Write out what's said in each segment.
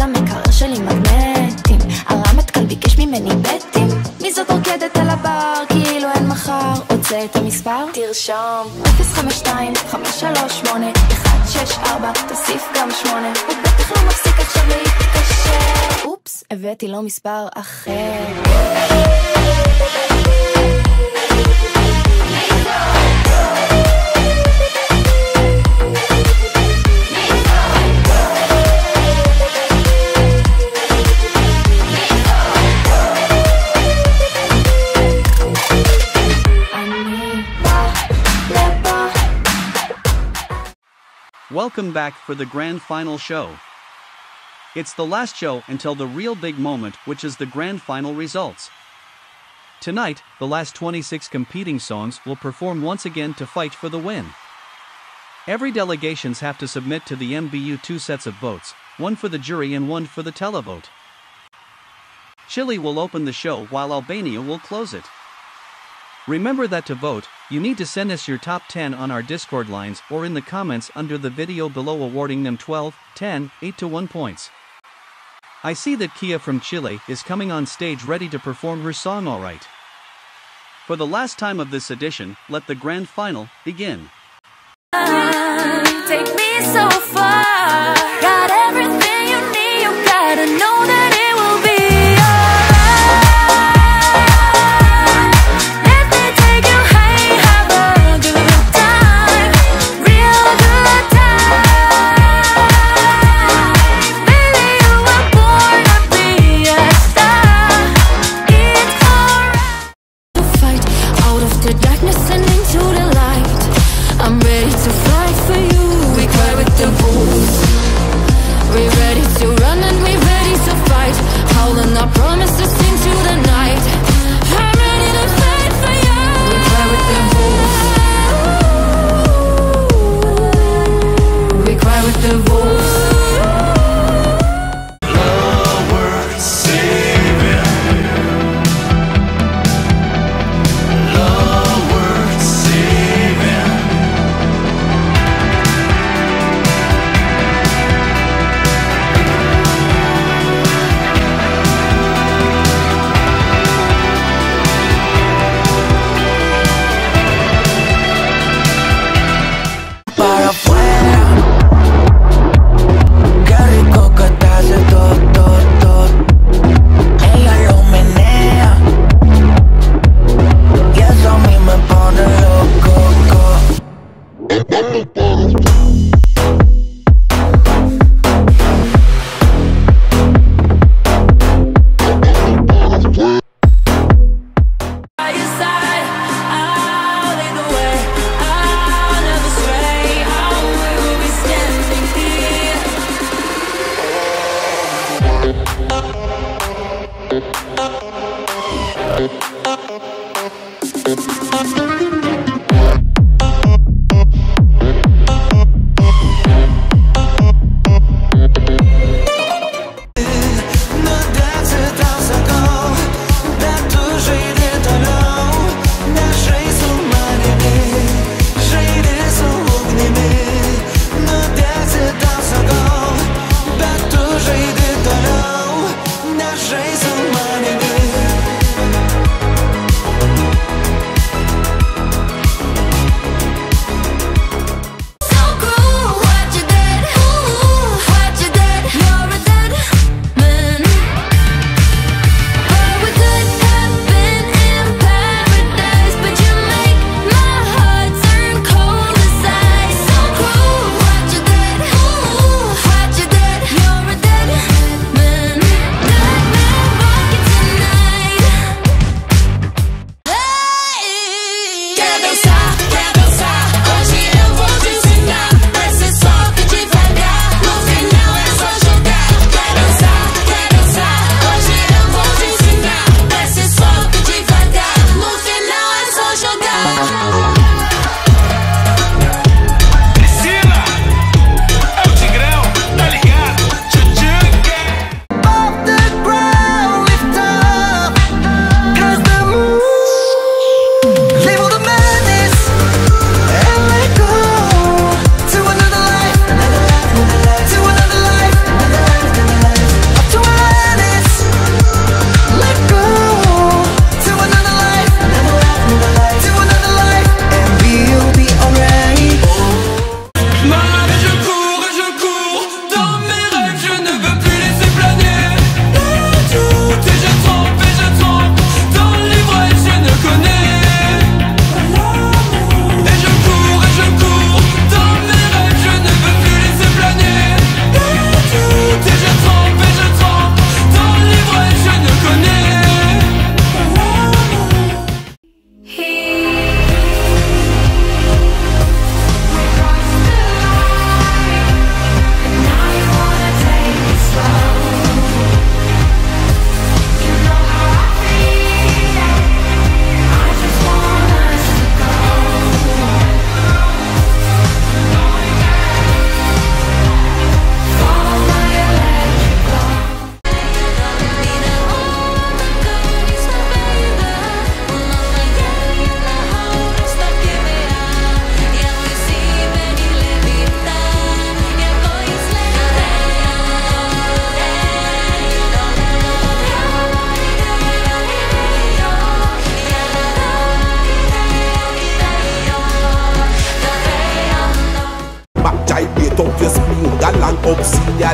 על המקרר שלי מגנטים. הרמטכ"ל ביקש ממני בטים. מי זאת רוקדת על הבר? כאילו אין מחר. רוצה את המספר? תרשום. 052 538 164 תוסיף גם 8 הוא בטח לא מפסיק עכשיו להתקשר. אופס הבאתי לו מספר אחר Welcome back for the grand final show. It's the last show until the real big moment, which is the grand final results. Tonight, the last 26 competing songs will perform once again to fight for the win. Every delegations have to submit to the MBU two sets of votes, one for the jury and one for the televote. Chile will open the show while Albania will close it. Remember that to vote, you need to send us your top 10 on our Discord lines or in the comments under the video below awarding them 12, 10, 8 to 1 points. I see that Kia from Chile is coming on stage ready to perform her song alright. For the last time of this edition, let the grand final begin. Take me so far.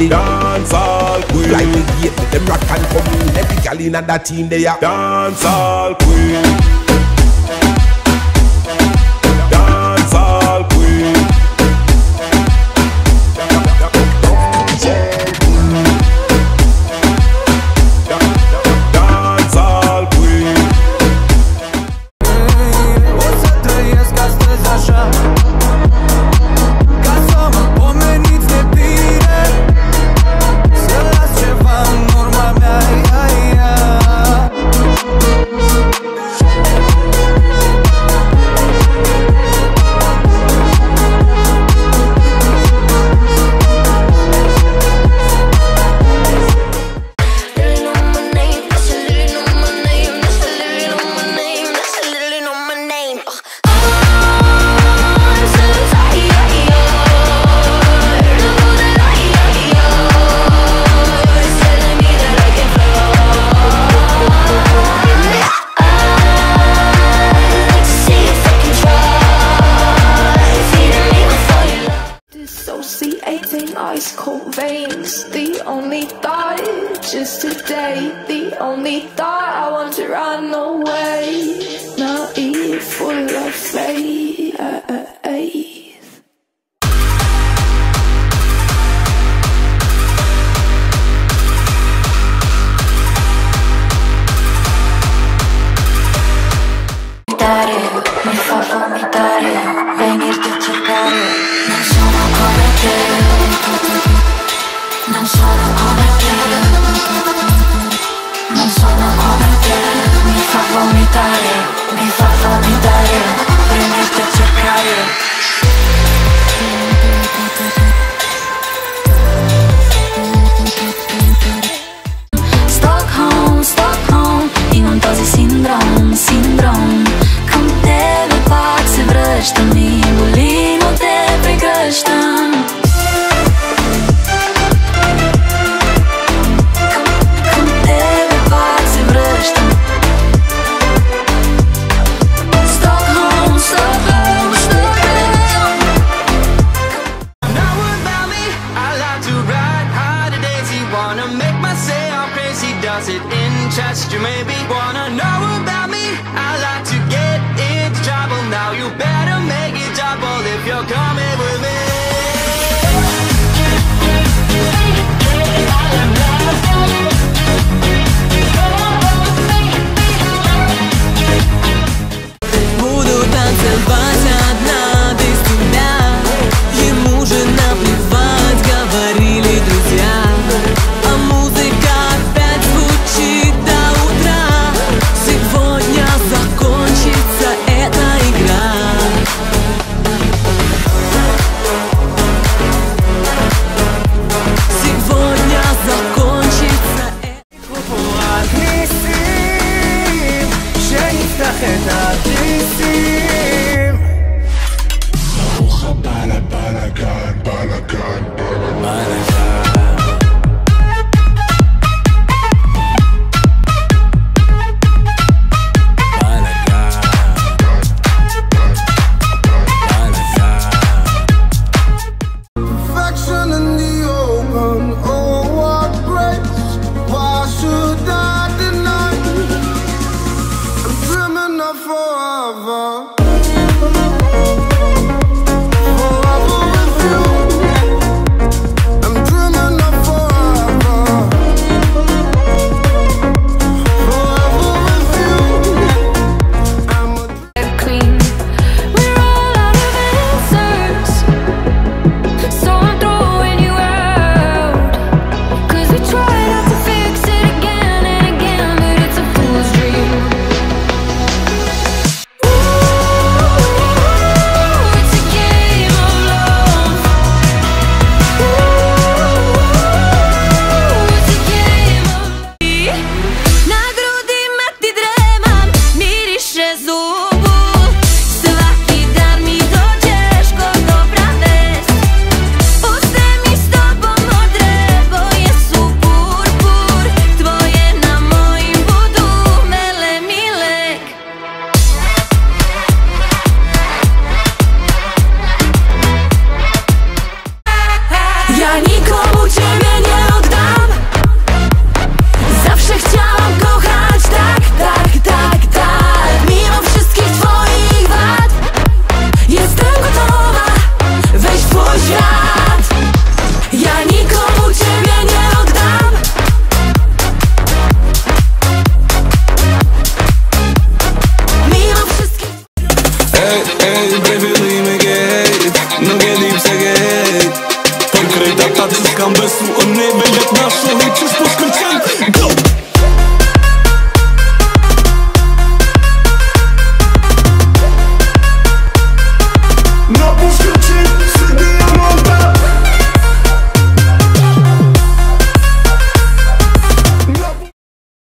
the dancehall queen. Like the gate, them rock and come in. Every gal inna that team they a dancehall queen. pulsating ice cold veins. The only thought is today. The only thought I want to run away. Naive, full of faith. sono come te. Non sono come te. Mi fa vomitare, mi fa vomitare. Venite a cercare